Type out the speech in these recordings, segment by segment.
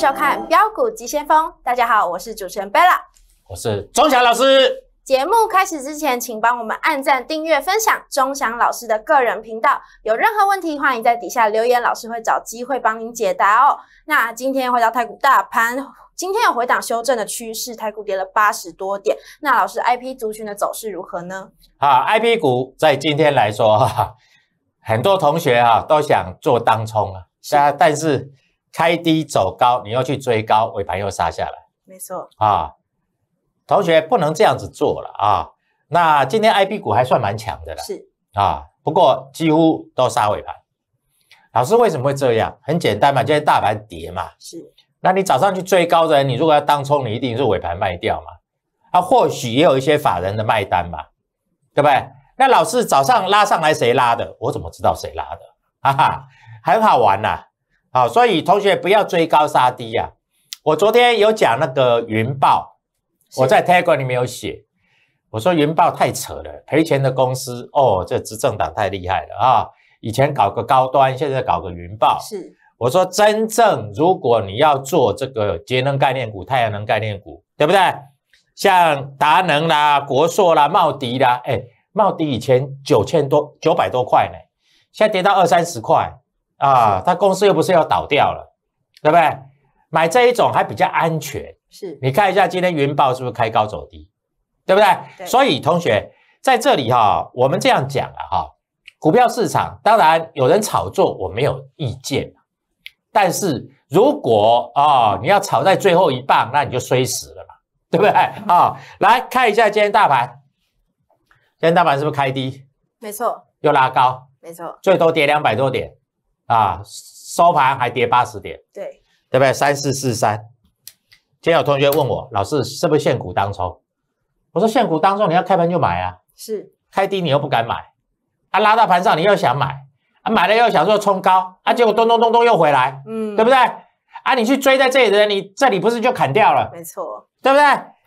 收看标股急先锋。大家好，我是主持人 Bella。我是钟祥老师。节目开始之前，请帮我们按赞、订阅、分享钟祥老师的个人频道。有任何问题，欢迎在底下留言，老师会找机会帮您解答哦。那今天回到太古大盘，今天有回档修正的趋势，台股跌了八十多点。那老师，IP 族群的走势如何呢？好，IP 股在今天来说，哈，很多同学啊都想做当冲啊，啊，但是。开低走高，你又去追高，尾盘又杀下来，没错啊，同学不能这样子做了啊。那今天 I B 股还算蛮强的了，是啊，不过几乎都杀尾盘。老师为什么会这样？很简单嘛，今天大盘跌嘛，是。那你早上去追高的人，你如果要当冲，你一定是尾盘卖掉嘛。啊，或许也有一些法人的卖单嘛，对不对？那老师早上拉上来谁拉的？我怎么知道谁拉的？哈哈，很好玩呐。好，所以同学不要追高杀低呀。我昨天有讲那个云豹，我在 Telegram 里面有写，我说云豹太扯了，赔钱的公司哦，这执政党太厉害了啊！以前搞个高端，现在搞个云豹。是，我说真正如果你要做这个节能概念股、太阳能概念股，对不对？像达能啦、国硕啦、茂迪啦，哎，茂迪以前九千多、九百多块呢，现在跌到二三十块。啊，他公司又不是要倒掉了，对不对？买这一种还比较安全。是，你看一下今天云豹是不是开高走低，对不对？所以同学在这里哈，我们这样讲了哈，股票市场当然有人炒作，我没有意见。但是如果啊，你要炒在最后一棒，那你就衰死了嘛，对不对？啊，来看一下今天大盘，今天大盘是不是开低？没错。又拉高？没错。最多跌两百多点。啊，收盘还跌八十点，对对不对？三四四三。今天有同学问我，老师是不是现股当冲？我说现股当冲，你要开盘就买啊，是开低你又不敢买，啊拉到盘上你又想买，啊买了又想说冲高，啊结果咚咚咚咚又回来，嗯，对不对？啊你去追在这里的人，你这里不是就砍掉了？没错，对不对？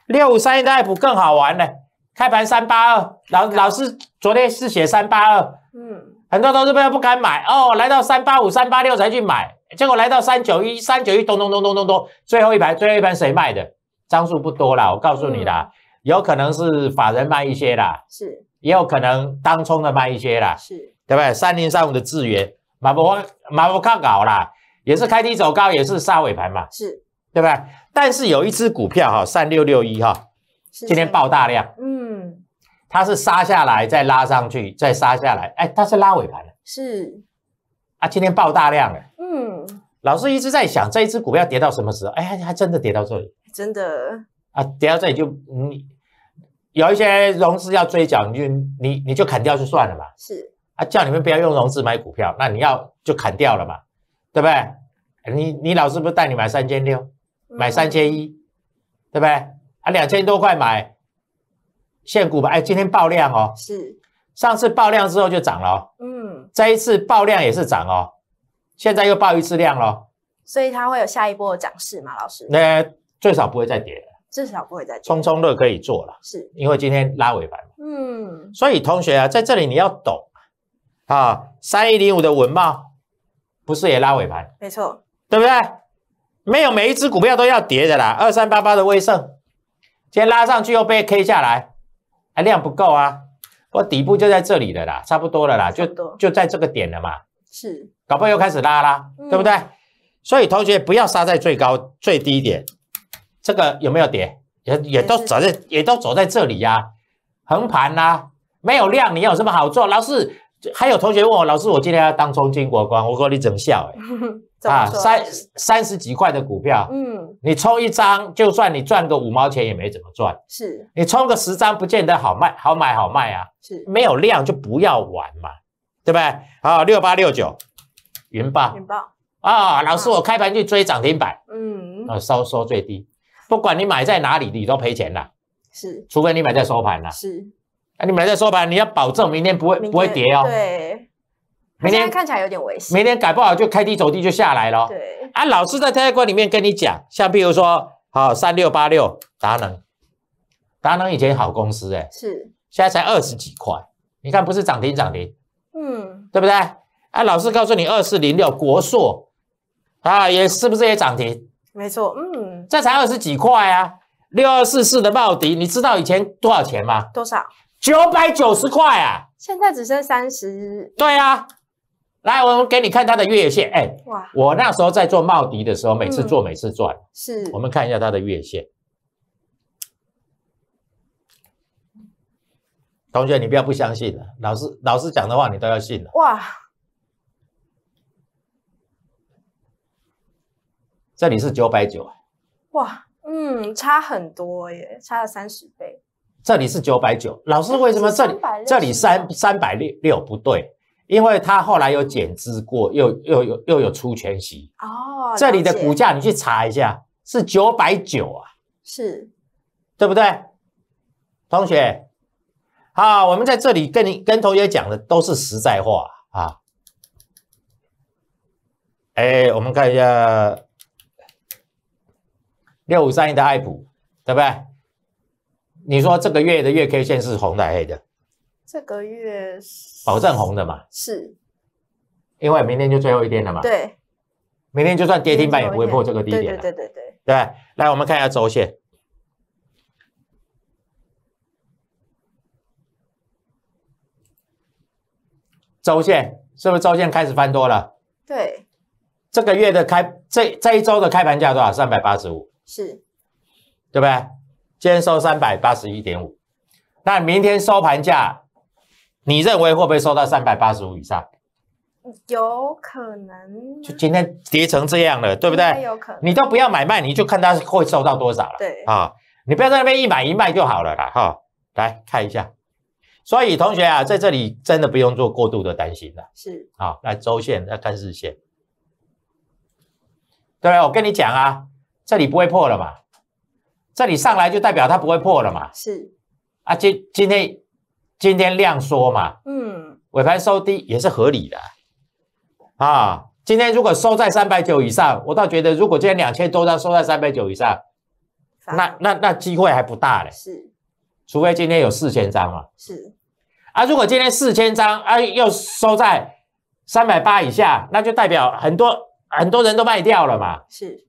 六五三一的爱普更好玩呢，开盘三八二，老老师昨天是写三八二，嗯。很多投资朋友不敢买哦，来到三八五、三八六才去买，结果来到三九一、三九一，咚咚咚咚咚咚，最后一排，最后一盘谁卖的？张数不多啦，我告诉你啦，有可能是法人卖一些啦，是，也有可能当冲的卖一些啦，是，对不对？三零三五的智源，马博马博靠搞啦，也是开低走高，也是杀尾盘嘛，是，对不对？但是有一只股票哈，三六六一哈，今天爆大量，嗯。它是杀下来再拉上去，再杀下来，哎，它是拉尾盘的，是。啊，今天爆大量了，嗯，老师一直在想这一只股票跌到什么时候？哎，还真的跌到这里，真的。啊，跌到这里就你有一些融资要追缴，你就你你就砍掉就算了嘛，是。啊，叫你们不要用融资买股票，那你要就砍掉了嘛，对不对？你你老师不是带你买三千六，买三千一，对不对？啊，两千多块买。现股吧，哎，今天爆量哦，是。上次爆量之后就涨了，嗯，这一次爆量也是涨哦，现在又爆一次量了，所以它会有下一波的涨势吗？老师？那最少不会再跌。了，至少不会再跌，冲冲乐可以做了，是。因为今天拉尾盘，嗯，所以同学啊，在这里你要懂啊，三一零五的文茂不是也拉尾盘？没错，对不对？没有每一只股票都要跌的啦，二三八八的威盛，今天拉上去又被 K 下来。还量不够啊，我底部就在这里的啦，差不多了啦，就就在这个点了嘛，是，搞不好又开始拉啦，对不对？所以同学不要杀在最高最低点，这个有没有跌？也也都走在也都走在这里呀，横盘啦，没有量，你有什么好做？老师。还有同学问我，老师，我今天要当冲金国光，我说你怎笑？哎，啊，三三十几块的股票，嗯，你冲一张，就算你赚个五毛钱也没怎么赚，是。你冲个十张，不见得好卖，好买好卖啊，是。没有量就不要玩嘛，对不对？好，六八六九，云豹，云豹。啊，老师，我开盘去追涨停板，嗯，啊，收收最低，不管你买在哪里，你都赔钱了，是，除非你买在收盘了，是。啊，你买在收盘，你要保证明天不会不会跌哦。对，明天看起来有点危险。明天改不好就开低走低就下来了。对，啊，老师在特约里面跟你讲，像比如说，好三六八六达能，达能以前好公司哎，是，现在才二十几块，你看不是涨停涨停，嗯，对不对？啊，老师告诉你二四零六国硕啊，也是不是也涨停？没错，嗯，这才二十几块啊！六二四四的茂迪，你知道以前多少钱吗？多少？九百九十块啊！现在只剩三十，对啊，来，我们给你看它的月线。哎，哇，我那时候在做茂迪的时候，每次做每次赚。是我们看一下它的月线。同学，你不要不相信了，老师老师讲的话你都要信了。哇，这里是九百九，哇，嗯，差很多耶，差了三十倍。这里是九百九，老师为什么这里360这里三三百六六不对？因为它后来有减资过，又又有又有出全息，哦，这里的股价你去查一下，是九百九啊，是对不对？同学，好，我们在这里跟你跟同学讲的都是实在话啊。哎，我们看一下六五三一的爱普，对不对？你说这个月的月 K 线是红的还是黑的？这个月保证红的嘛，是，因为明天就最后一天了嘛。对，明天就算跌停板也不会破这个低对点了，对对对对，对对来，我们看一下周线。周线是不是周线开始翻多了？对，这个月的开这这一周的开盘价多少？三百八十五，是对不对？今天收三百八十一点五，那明天收盘价，你认为会不会收到三百八十五以上？有可能，就今天跌成这样了，对不对？有可能，你都不要买卖，你就看它会收到多少了。对，啊，你不要在那边一买一卖就好了啦，哈。来看一下，所以同学啊，在这里真的不用做过度的担心了。是啊，来周线要看日线，对不对？我跟你讲啊，这里不会破了嘛，这里上来就代表它不会破了嘛。是，啊，今今天今天量缩嘛，嗯，尾盘收低也是合理的啊。今天如果收在三百九以上，我倒觉得如果今天两千多张收在三百九以上，那那那机会还不大嘞，是除非今天有四千张嘛。是啊，如果今天四千张啊又收在三百八以下，那就代表很多很多人都卖掉了嘛。是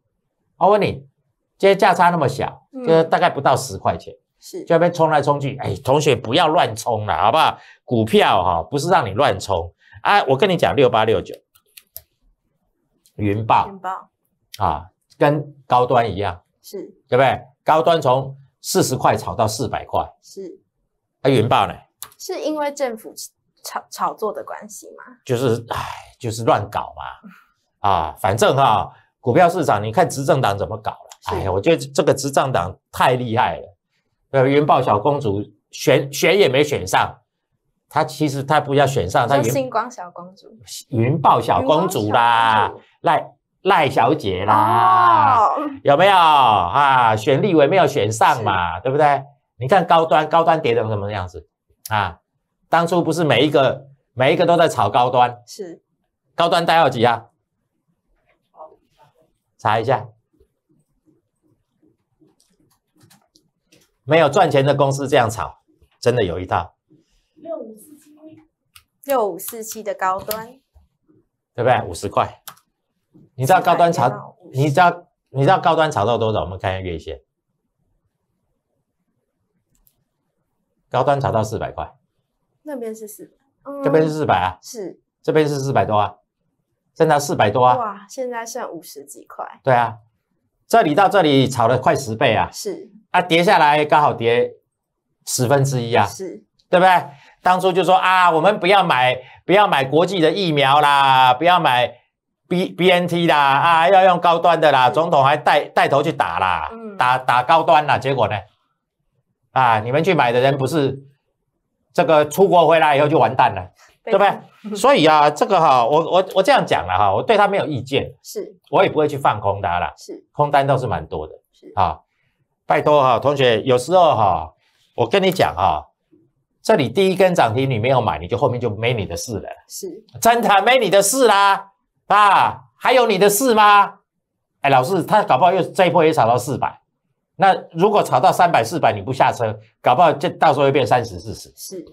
我问你，今天价差那么小，嗯就是大概不到十块钱，是就那边冲来冲去，哎，同学不要乱冲了，好不好？股票哈、不是让你乱冲啊。我跟你讲，六八六九，云豹云豹啊，跟高端一样，是对不对？高端从四十块炒到四百块，是啊，云豹呢？是因为政府炒炒作的关系吗？就是唉，就是乱搞嘛，啊，反正哈、股票市场你看执政党怎么搞哎呀，我觉得这个执政党太厉害了。呃，云豹小公主选选也没选上，她其实她不要选上，她云星光小公主云豹小公主啦赖赖小姐啦，哦，有没有啊？选立委没有选上嘛，对不对？你看高端，高端跌成什么样子啊？当初不是每一个每一个都在炒高端，是高端代号几啊？查一下，没有赚钱的公司这样炒，真的有一套，六五四七六五四七的高端，对不对？五十块，你知道高端炒，你知道你知道高端炒到多少？我们看一下月线，高端炒到四百块，那边是四百，嗯这边是四百啊，是。这边是四百多啊，真的四百多啊，哇，现在剩五十几块，对啊，这里到这里炒了快十倍啊，是啊，跌下来刚好跌十分之一啊，是对不对？当初就说啊，我们不要买，不要买国际的疫苗啦，不要买 B B N T 啦，啊，要用高端的啦。嗯总统还带带头去打啦，嗯打打高端啦。结果呢，啊，你们去买的人不是这个出国回来以后就完蛋了，对。不对？所以啊，这个哈、我我我这样讲了哈，我对他没有意见，是。我也不会去放空它啦，是。空单倒是蛮多的。是。啊，拜托哈、同学，有时候哈、我跟你讲哈、这里第一根涨停你没有买，你就后面就没你的事了，是。真的没你的事啦。啊，还有你的事吗？哎，老师，他搞不好又这一波也炒到四百，那如果炒到三百、四百你不下车，搞不好这到时候会变三十、四十，是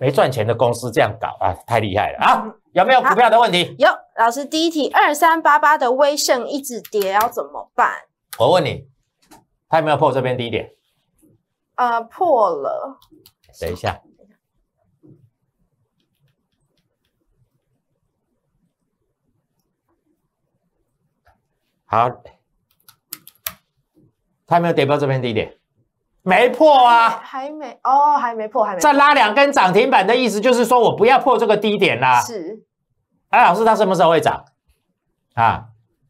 没赚钱的公司这样搞啊，太厉害了啊！有没有股票的问题？有老师第一题，二三八八的威盛一直跌，要怎么办？我问你，它有没有破这边低点？呃，破了，等一下，好，它有没有跌破这边低点？没破啊，还没哦，还没破，还没再拉两根涨停板的意思就是说我不要破这个低点啦。是哎，老师，它什么时候会涨？啊，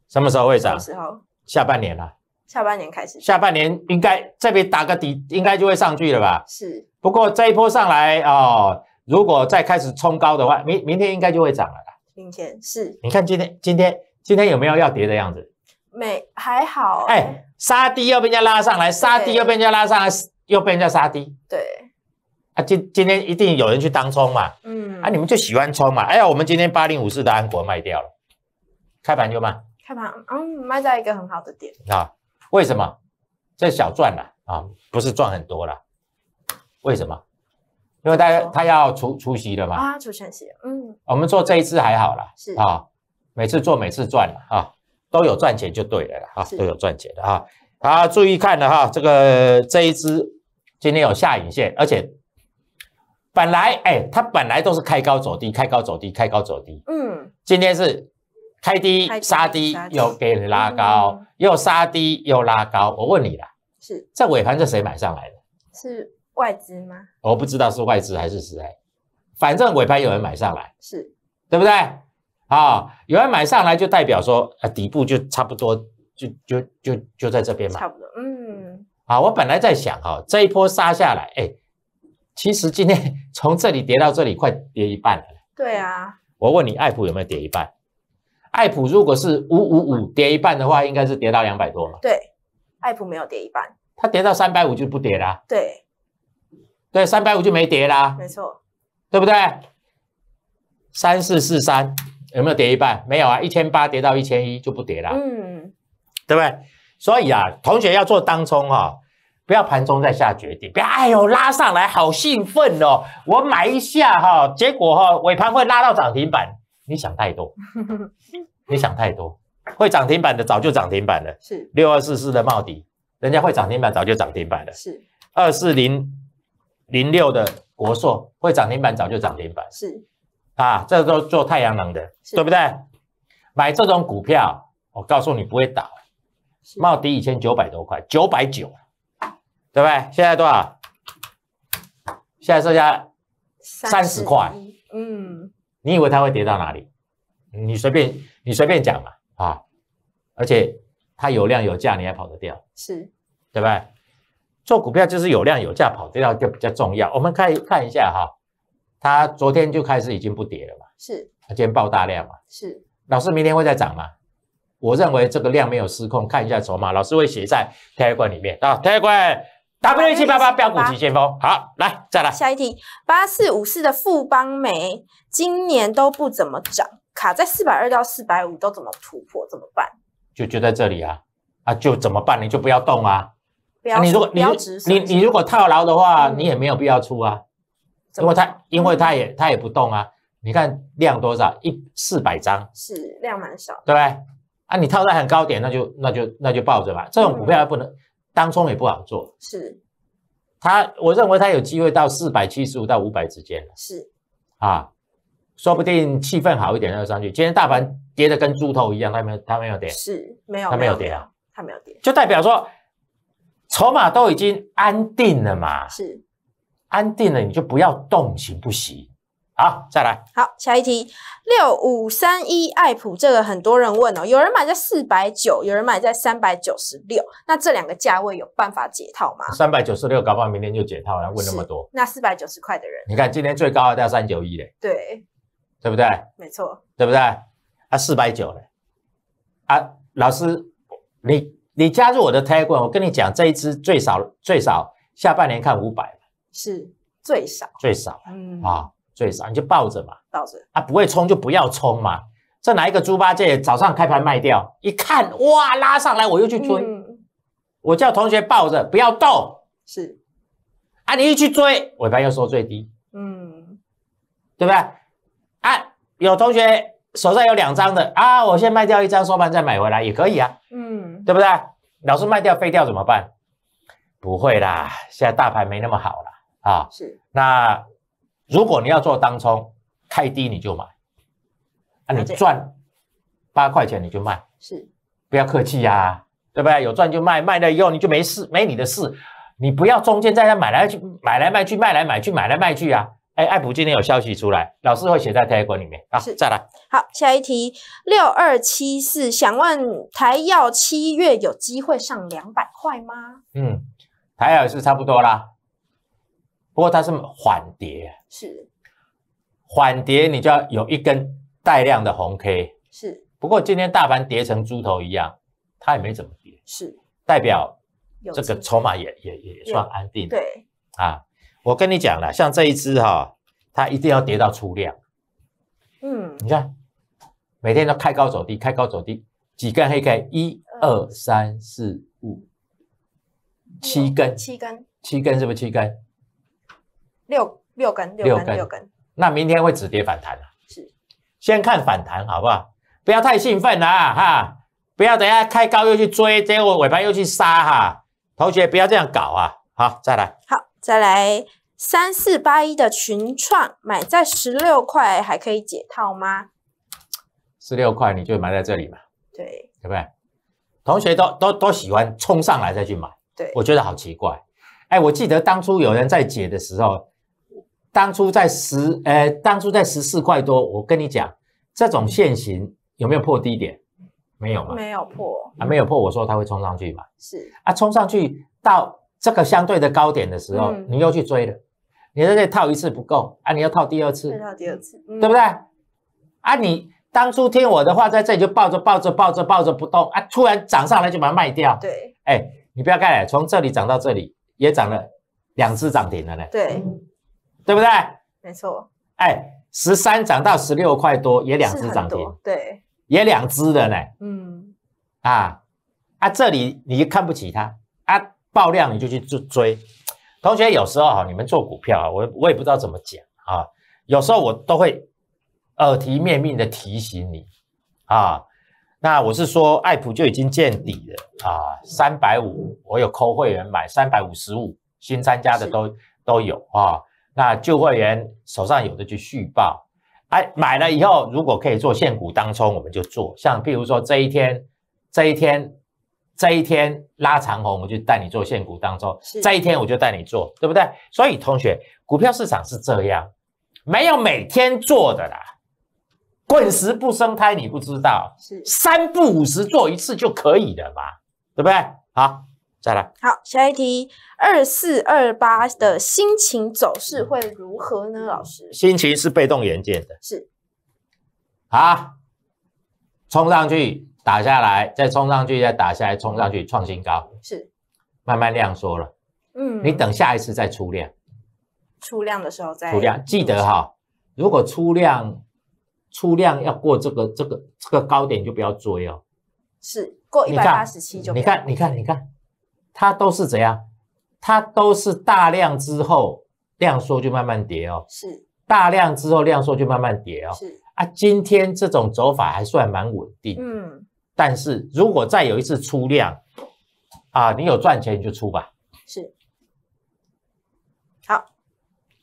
什么时候会涨什么？时候？下半年啦，下半年开始下半年应该这边打个底，应该就会上去了吧？是不过这一波上来哦，如果再开始冲高的话，明明天应该就会涨了啦。明天是你看今天今天今天有没有要跌的样子？没还好哎，杀低又被人家拉上来，杀低又被人家拉上来，又被人家杀低对，啊！今今天一定有人去当冲嘛？嗯啊，你们就喜欢冲嘛？哎呀，我们今天八零五四的安国卖掉了，开盘就卖开盘嗯卖在一个很好的点，啊？为什么？这小赚了啊，不是赚很多了。为什么？因为大家他要除除息了嘛。啊，除全息，嗯我们做这一次还好啦，是啊，每次做每次赚了啊，都有赚钱就对了啦，啊，都有赚钱的哈。啊，注意看了哈，这个这一只今天有下影线，而且本来哎，它本来都是开高走低，开高走低，开高走低，嗯今天是开低杀低杀，低又给你拉高嗯，又杀低又拉高。我问你啦，是这尾盘是谁买上来的？是外资吗？我不知道是外资还是谁，反正尾盘有人买上来。是对不对？啊，有人买上来就代表说，呃，底部就差不多，就就就就在这边嘛。差不多，嗯啊，我本来在想哈、这一波杀下来，哎，其实今天 从这里跌到这里，快跌一半了。对啊，我问你，爱普有没有跌一半？爱普如果是五五五跌一半的话，应该是跌到两百多嘛。对，爱普没有跌一半，它跌到三百五就不跌啦，对，对，三百五就没跌啦，没错，对不对？三四四三有没有跌一半？没有啊，一千八跌到一千一就不跌了。嗯。对不对？所以啊，同学要做当冲哈、不要盘中再下决定，不要哎呦拉上来好兴奋哦，我买一下哈、结果哈、尾盘会拉到涨停板，你想太多，你想太多，会涨停板的早就涨停板了，是。六二四四的茂迪，人家会涨停板早就涨停板了，是。二四零零六的国硕会涨停板早就涨停板。是啊，这都做太阳能的，是对不对？买这种股票，我告诉你不会倒。是茂迪以前九百多块，九百九，对不对？现在多少？现在剩下三十块嗯你以为它会跌到哪里？你随便你随便讲嘛啊！而且它有量有价，你还跑得掉，是对不对？做股票就是有量有价，跑得掉就比较重要。我们看看一下哈，它昨天就开始已经不跌了嘛，是它今天爆大量嘛，是老师明天会再涨吗？我认为这个量没有失控，看一下筹码，老师会写在 Telegram 里面啊，Telegram W 一七八八标股急先锋。好，来再来，下一题，八四五四的富邦煤今年都不怎么涨，卡在四百二到四百五都怎么突破？怎么办？就就在这里啊啊，就怎么办？你就不要动啊。不要啊你如果你要你你如果套牢的话，嗯你也没有必要出啊，因为它因为它嗯也它也不动啊。你看量多少？一四百张，是量蛮少，对不对？啊，你套在很高点，那就那就那就抱着吧。这种股票不能当冲也不好做。是它我认为它有机会到四百七十五到五百之间是啊，说不定气氛好一点就上去。今天大盘跌的跟猪头一样，它没有它没有跌，是没有它没有跌啊，它没有跌，就代表说筹码都已经安定了嘛，是安定了你就不要动，行不行？好，再来，好，下一题，六五三一爱普这个很多人问哦，有人买在四百九，有人买在三百九十六，那这两个价位有办法解套吗？三百九十六，搞不好明天就解套了，问那么多。那四百九十块的人，你看今天最高的到三九一嘞，对，对不对？没错，对不对？啊，四百九嘞，啊，老师，你你加入我的 Telegram，我跟你讲，这一支最少最少下半年看五百，是最少，最少嗯，啊，最少你就抱着嘛，抱着。啊，不会冲就不要冲嘛。这哪一个猪八戒早上开盘卖掉，一看哇拉上来，我又去追，嗯，我叫同学抱着不要动。是，啊，你一去追，尾盘又收最低，嗯，对不对？啊，有同学手上有两张的啊，我先卖掉一张，收盘再买回来也可以啊，嗯，对不对？老是卖掉废掉怎么办？不会啦，现在大盘没那么好了啊。是那如果你要做当冲，开低你就买，啊，你赚八块钱你就卖，是，不要客气呀、对不对？有赚就卖，卖了以后你就没事，没你的事，你不要中间在那买来去买来卖去，卖来买去，买来卖去啊！哎，爱普今天有消息出来，老师会写在 Telegram 里面啊是。再来，好，下一题六二七四，想问台药七月有机会上两百块吗？嗯，台海也是差不多啦，不过它是缓跌，是。缓跌你就要有一根带量的红 K。是。不过今天大盘跌成猪头一样，它也没怎么跌，是，代表这个筹码也也也也算安定。对，啊，我跟你讲了，像这一只哈、它一定要跌到出量。嗯，你看，每天都开高走低，开高走低，几根黑 K，一二三四五，七根，七根，七根是不是七根？六六根，六根，六根那明天会止跌反弹啊、是先看反弹好不好？不要太兴奋啦哈，不要等一下开高又去追，结果尾盘又去杀哈。同学不要这样搞啊！好，再来，好，再来三四八一的群创买在十六块，还可以解套吗？十六块你就买在这里嘛，对对不对？同学都都都喜欢冲上来再去买。对，我觉得好奇怪。哎，我记得当初有人在解的时候，当初在十，呃，当初在十四块多，我跟你讲，这种现形有没有破低点？没有嘛？没有破，啊，没有破，我说它会冲上去嘛？是。啊，冲上去到这个相对的高点的时候，嗯。你又去追了，你在这里套一次不够啊，你要套第二次再，到第二次，嗯。对不对？啊，你当初听我的话，在这里就抱着抱着抱着抱着不动啊，突然涨上来就把它卖掉，对。哎，你不要盖了，从这里涨到这里也涨了两次涨停了呢，对，对不对？没错，哎，十三涨到十六块多，也两只涨停，对，也两只的呢，嗯，啊啊，这里你看不起它啊，爆量你就去追追。同学有时候哈，你们做股票啊，我我也不知道怎么讲啊，有时候我都会耳提面命的提醒你啊。那我是说，爱普就已经见底了啊，三百五，我有扣会员买三百五十五，新参加的都都有啊。那旧会员手上有的就续报，哎，买了以后如果可以做现股当冲，我们就做。像譬如说这一天，这一天，这一天拉长红，我就带你做现股当中是；这一天我就带你做，对不对？所以同学，股票市场是这样，没有每天做的啦。滚石不生胎，你不知道，是三不五十做一次就可以了嘛，对不对？好，再来。好，下一题，二四二八的心情走势会如何呢？老师？心情是被动元件的，是。好，冲上去打下来，再冲上去，再打下来，冲上去创新高，是，慢慢量缩了。嗯，你等下一次再出量，出量的时候再出量记得哈，如果出量出量要过这个这个这个高点，就不要追哦。是过一百八十七就你看，你看，你看，它都是怎样？它都是大量之后量缩就慢慢跌哦，是大量之后量缩就慢慢跌哦。是啊，今天这种走法还算蛮稳定，嗯但是如果再有一次出量，啊，你有赚钱你就出吧，是好。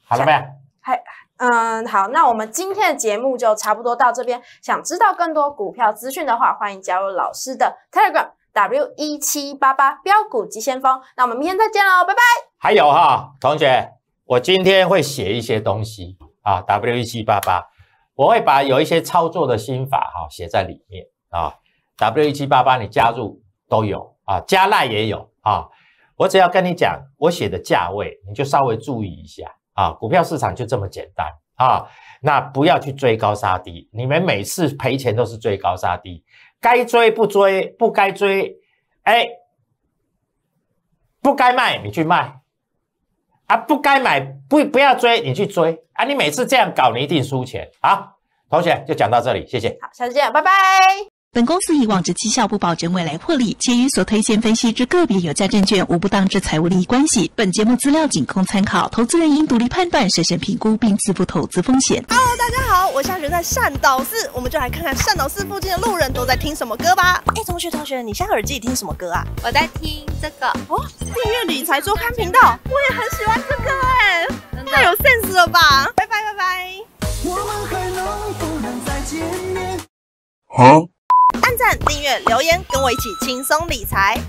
好了没有？还嗯，好，那我们今天的节目就差不多到这边。想知道更多股票资讯的话，欢迎加入老师的 Telegram W 一七八八标股急先锋。那我们明天再见喽，拜拜。还有哈，同学，我今天会写一些东西啊，W 一七八八，我会把有一些操作的心法哈写在里面啊，W 一七八八你加入都有啊，加赖也有啊，我只要跟你讲我写的价位，你就稍微注意一下啊，股票市场就这么简单啊，那不要去追高杀低，你们每次赔钱都是追高杀低，该追不追，不该追，哎，不该卖你去卖。啊，不该买，不不要追，你去追啊！你每次这样搞，你一定输钱。啊，同学就讲到这里，谢谢。好，下次见，拜拜。本公司以往之绩效不保证未来获利，且与所推荐分析之个别有价证券无不当之财务利益关系。本节目资料仅供参考，投资人应独立判断、审慎评估并自负投资风险。Hello，大家好，我现在人在善导寺，我们就来看看善导寺附近的路人都在听什么歌吧。哎，同学同学，你现在耳机里听什么歌啊？我在听这个，哦，订阅理财周刊频道，我也很喜欢这个哎，真太有 sense 了吧！拜拜拜拜。我们还能不能再见面？按赞订阅留言跟我一起轻松理财。